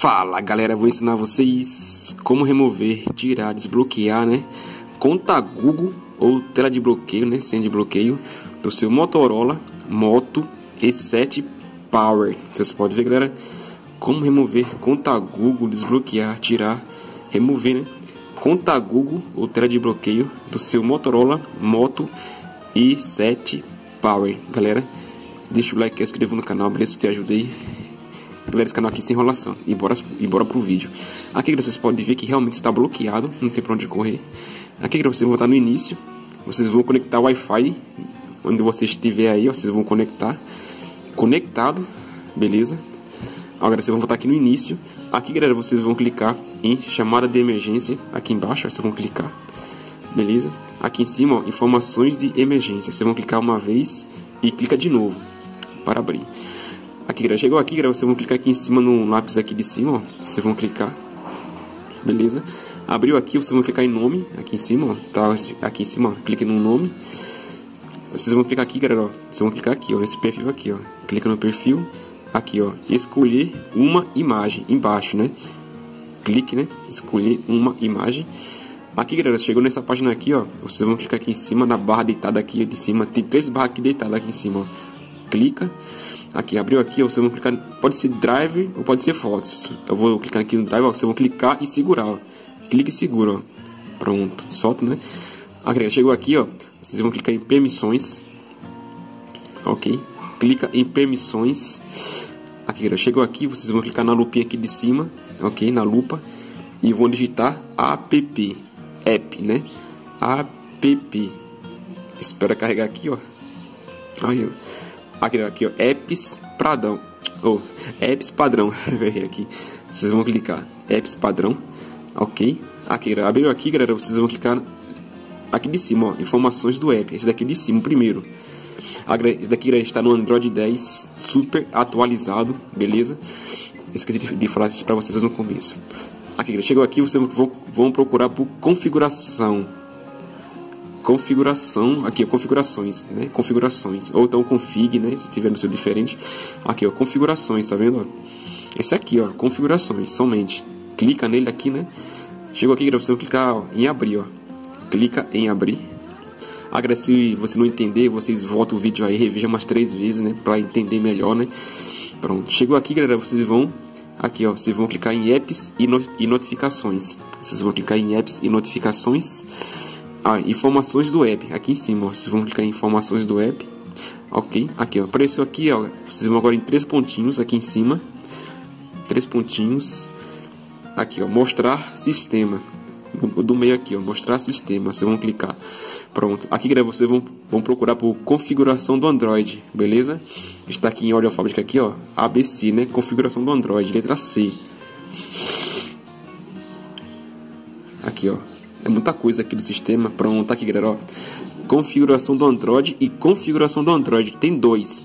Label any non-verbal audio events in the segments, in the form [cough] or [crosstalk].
Fala galera, vou ensinar vocês como remover, tirar, desbloquear, né? Conta Google ou tela de bloqueio, né? Senha de bloqueio do seu Motorola Moto E7 Power. Vocês podem ver, galera, como remover conta Google, desbloquear, tirar, remover, né? Conta Google ou tela de bloqueio do seu Motorola Moto E7 Power. Galera, deixa o like, inscreva no canal, beleza? Se te ajudei galera, esse canal aqui sem enrolação. E bora, e bora pro vídeo. Aqui vocês podem ver que realmente está bloqueado, não tem pra onde correr. Aqui vocês vão voltar no início, vocês vão conectar o Wi-Fi, onde você estiver aí, ó, vocês vão conectar. Conectado, beleza? Agora vocês vão voltar aqui no início. Aqui, galera, vocês vão clicar em chamada de emergência. Aqui embaixo, ó, vocês vão clicar. Beleza? Aqui em cima, ó, informações de emergência. Vocês vão clicar uma vez e clica de novo para abrir. Aqui, galera, chegou aqui, galera, vocês vão clicar aqui em cima no lápis aqui de cima, ó. Vocês vão clicar. Beleza? Abriu aqui, vocês vão clicar em nome, aqui em cima, ó. Tá aqui em cima, ó. Clique no nome. Vocês vão clicar aqui, galera, ó. Vocês vão clicar aqui, ó, nesse perfil aqui, ó. Clica no perfil. Aqui, ó. Escolher uma imagem, embaixo, né? Clique, né? Escolher uma imagem. Aqui, galera, chegou nessa página aqui, ó. Vocês vão clicar aqui em cima na barra deitada aqui de cima. Tem três barras aqui deitadas aqui em cima, ó. Clica. Aqui, abriu aqui, vocês vão clicar, pode ser drive ou pode ser fotos. Eu vou clicar aqui no drive, ó, vocês vão clicar e segurar, ó. Clique e segura, ó. Pronto, solta, né? Aqui, chegou aqui, ó, vocês vão clicar em permissões. Ok, clica em permissões. Aqui, chegou aqui, vocês vão clicar na lupinha aqui de cima, ok, na lupa. E vão digitar app, app, né? App. Espera carregar aqui, ó. Ó. Aqui, aqui ó, apps padrão. Ou, oh, apps padrão. [laughs] aqui. Vocês vão clicar apps padrão. Ok. Aqui, abriu aqui, galera. Vocês vão clicar aqui de cima, ó, informações do app. Esse daqui de cima, primeiro. Esse daqui está no Android 10 super atualizado, beleza? Esqueci de falar isso para vocês no começo. Aqui, chegou aqui, vocês vão, vão procurar por configuração configuração, aqui ó, configurações, né? Configurações, ou então config, né? Se tiver no seu diferente, aqui ó, configurações, tá vendo? Esse aqui ó, configurações, somente. Clica nele aqui, né? Chegou aqui, você vai clicar ó, em abrir, ó. Clica em abrir. Agora, se você não entender, vocês voltam o vídeo aí, reveja umas três vezes, né? Pra entender melhor, né? Pronto. Chegou aqui, galera, vocês vão aqui, ó, vocês vão clicar em apps e notificações. Vocês vão clicar em apps e notificações. Ah, informações do app, aqui em cima, ó, vocês vão clicar em informações do app, ok? Aqui, ó, apareceu aqui, ó, vocês vão agora em três pontinhos aqui em cima, três pontinhos, aqui, ó, mostrar sistema, do meio aqui, ó, mostrar sistema, vocês vão clicar, pronto, aqui, galera, vocês vão, vão procurar por configuração do Android, beleza? Está aqui em ordem alfabética aqui, ó, ABC, né, configuração do Android, letra C, aqui, ó, é muita coisa aqui do sistema. Pronto, aqui galera, ó. Configuração do Android e configuração do Android. Tem dois.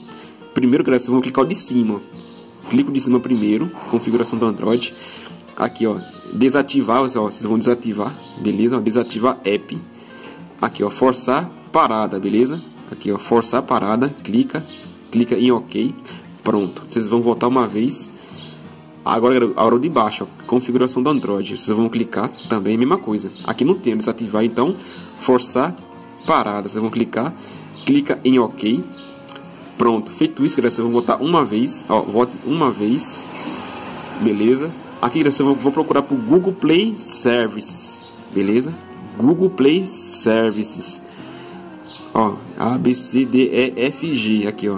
Primeiro, galera, vocês vão clicar o de cima. Clico de cima primeiro, configuração do Android. Aqui, ó, desativar, ó, vocês vão desativar, beleza? Ó, desativar app. Aqui, ó, forçar parada, beleza? Aqui, ó, forçar parada, clica, clica em OK. Pronto. Vocês vão voltar uma vez Agora, a hora de baixo, configuração do Android. Vocês vão clicar também, mesma coisa. Aqui não tem desativar, então, forçar parada. Vocês vão clicar, clica em OK. Pronto, feito isso, galera, vocês vão votar uma vez, ó, vote uma vez. Beleza? Aqui, vão, vão procurar por Google Play Services. Beleza? Google Play Services. Ó, A, B, C, D, E, F, G. Aqui, ó.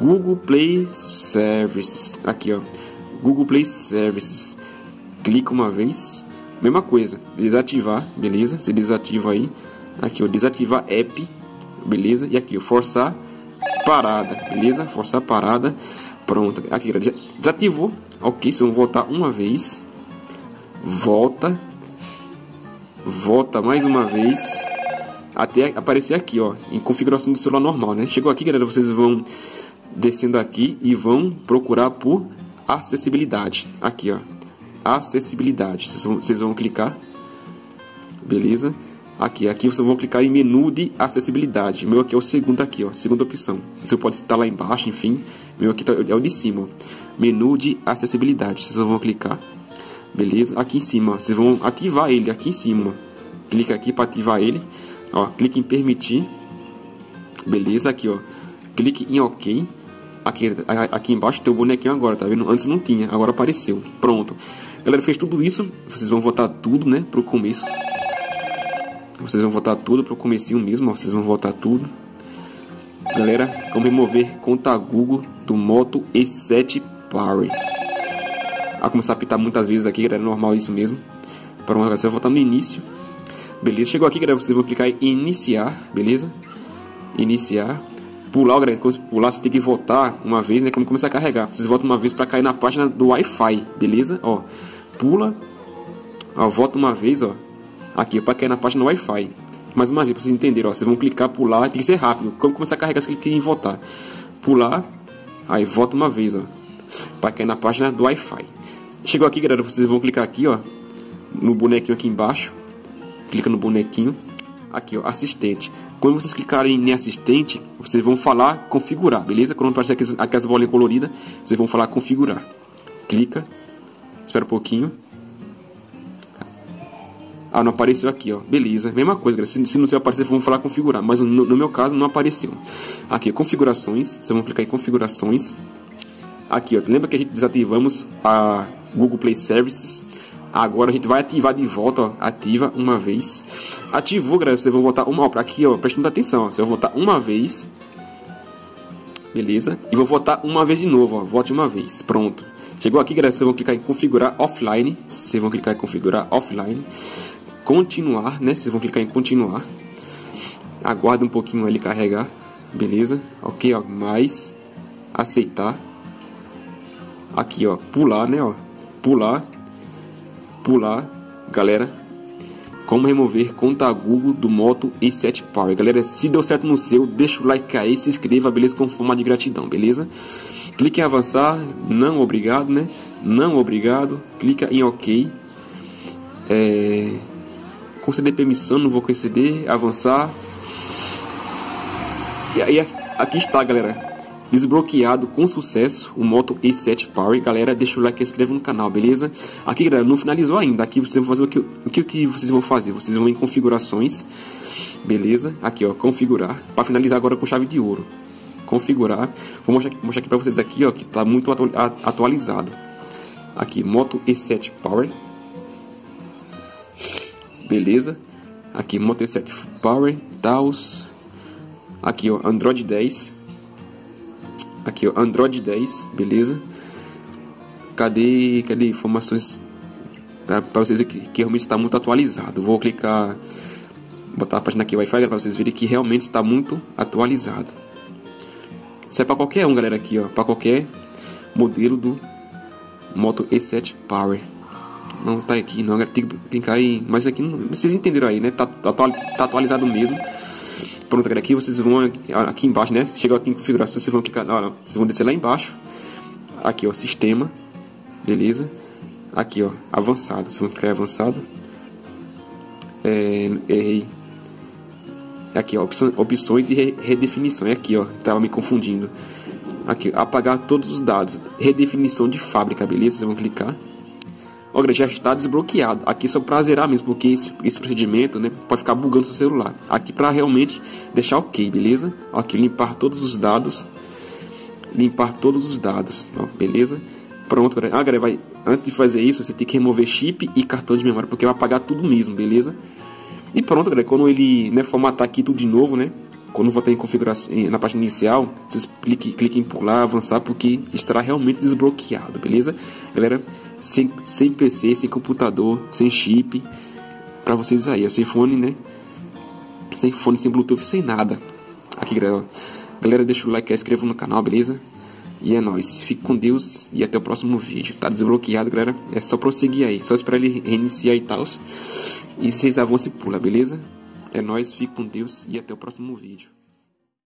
Google Play Services. Aqui, ó. Google Play Services. Clica uma vez. Mesma coisa. Desativar, beleza? Você desativa aí. Aqui, ó. Desativar app. Beleza? E aqui, ó. Forçar parada. Beleza? Forçar parada. Pronto. Aqui. Desativou. Ok. Vocês vão voltar uma vez. Volta. Volta mais uma vez até aparecer aqui, ó, em configuração do celular normal, né? Chegou aqui, galera, vocês vão descendo aqui e vão procurar por acessibilidade. Aqui, ó. Acessibilidade. Vocês vão, vocês vão clicar. Beleza? Aqui, aqui vocês vão clicar em menu de acessibilidade. O meu aqui é o segundo aqui, ó, segunda opção. Você pode estar lá embaixo, enfim. O meu aqui tá, é o de cima. Menu de acessibilidade. Vocês vão clicar. Beleza? Aqui em cima, vocês vão ativar ele aqui em cima. Clica aqui para ativar ele. Ó, clique em permitir. Beleza? Aqui, ó. Clique em OK. Aqui, aqui embaixo tem o bonequinho agora, tá vendo? Antes não tinha, agora apareceu. Pronto. Galera, fez tudo isso. Vocês vão voltar tudo, né, pro começo. Vocês vão voltar tudo pro comecinho mesmo, ó. Vocês vão voltar tudo. Galera, como remover conta Google do Moto E7 Power. A começar a apitar muitas vezes aqui, galera, é normal isso mesmo. Pronto, agora você vai voltar no início. Beleza, chegou aqui, galera, vocês vão clicar em iniciar, beleza? Iniciar. Pular, galera, quando pular você tem que voltar uma vez, né, quando começar a carregar. Vocês voltam uma vez para cair na página do Wi-Fi, beleza? Ó, pula, ó, volta uma vez, ó, aqui para cair na página do Wi-Fi. Mais uma vez, para vocês entenderem, ó, vocês vão clicar, pular, tem que ser rápido. Quando começar a carregar, você clica em voltar. Pular, aí volta uma vez, ó, para cair na página do Wi-Fi. Chegou aqui, galera, vocês vão clicar aqui, ó, no bonequinho aqui embaixo. Clica no bonequinho. Aqui, ó, assistente. Quando vocês clicarem em assistente, vocês vão falar configurar, beleza? Quando aparecer aqui, aqui as bolinhas coloridas, vocês vão falar configurar. Clica. Espera um pouquinho. Ah, não apareceu aqui, ó. Beleza, mesma coisa, se, se não seu aparecer, vamos falar configurar. Mas no, no, meu caso, não apareceu. Aqui, configurações. Vocês vão clicar em configurações. Aqui, ó. Lembra que a gente desativamos a Google Play Services? Agora a gente vai ativar de volta, ó. Ativa uma vez. Ativou, galera. Vocês vão voltar uma. Ó, aqui, ó. Muita atenção, ó. Vocês vão voltar uma vez. Beleza? E vou voltar uma vez de novo, ó. Volte uma vez. Pronto. Chegou aqui, galera. Vocês vão clicar em configurar offline. Vocês vão clicar em configurar offline continuar, né? Vocês vão clicar em continuar. Aguarda um pouquinho ele carregar. Beleza? Ok, ó. Mais. Aceitar. Aqui, ó. Pular, né? Ó. Pular. Pular. Galera. Como remover conta Google do Moto E7 Power. Galera, se deu certo no seu, deixa o like aí, se inscreva, beleza? Com forma de gratidão, beleza? Clique em avançar. Não obrigado, né? Não obrigado. Clica em OK. É conceder permissão, não vou conceder, avançar. E aí aqui está, galera. Desbloqueado com sucesso o Moto E7 Power. Galera, deixa o like e inscreva no canal, beleza? Aqui, galera, não finalizou ainda. Aqui vocês vão fazer o que, o que, que vocês vão fazer? Vocês vão em configurações, beleza? Aqui, ó, configurar. Para finalizar agora com chave de ouro. Configurar. Vou mostrar, mostrar aqui para vocês aqui, ó, que está muito atualizado. Aqui, Moto E7 Power beleza? Aqui Motor 7 Power, Taos. Aqui ó, Android 10. Aqui ó, Android 10, beleza? Cadê, cadê informações para vocês que, que realmente está muito atualizado? Vou clicar, botar a página aqui Wi-Fi para vocês verem que realmente está muito atualizado. Isso é para qualquer um, galera, aqui ó, para qualquer modelo do Moto E7 Power não tá aqui, não. Tem que clicar em. Mas aqui, não, vocês entenderam aí, né? Tá, tá, tá atualizado mesmo. Pronto, aqui vocês vão aqui embaixo, né? Chegou aqui em configuração, vocês vão clicar, ó, vocês vão descer lá embaixo. Aqui, ó, sistema, beleza? Aqui, ó, avançado, vocês vão clicar avançado. É, errei. Aqui, ó, opção, opções de redefinição. É aqui, ó, tava me confundindo. Aqui, apagar todos os dados. Redefinição de fábrica, beleza? Vocês vão clicar. Olha, já está desbloqueado. Aqui só para zerar mesmo, porque esse, esse procedimento né, pode ficar bugando seu celular. Aqui para realmente deixar ok, beleza? Aqui limpar todos os dados. Limpar todos os dados, ó, beleza? Pronto, galera. Ah, galera, vai, antes de fazer isso, você tem que remover chip e cartão de memória, porque vai apagar tudo mesmo, beleza? E pronto, galera, quando ele né, formatar aqui tudo de novo, né? Quando voltar em configuração na página inicial, vocês cliquem, cliquem em pular, avançar, porque estará realmente desbloqueado, beleza? Galera, sem, sem PC, sem computador, sem chip, para vocês aí, sem fone, né? Sem fone, sem Bluetooth, sem nada. Aqui, galera. Galera, deixa o like, inscreva no canal, beleza? E é nóis. Fique com Deus e até o próximo vídeo. Tá desbloqueado, galera. É só prosseguir aí. Só esperar ele reiniciar e tal. E vocês avancem e pula, beleza? É nóis. Fique com Deus e até o próximo vídeo.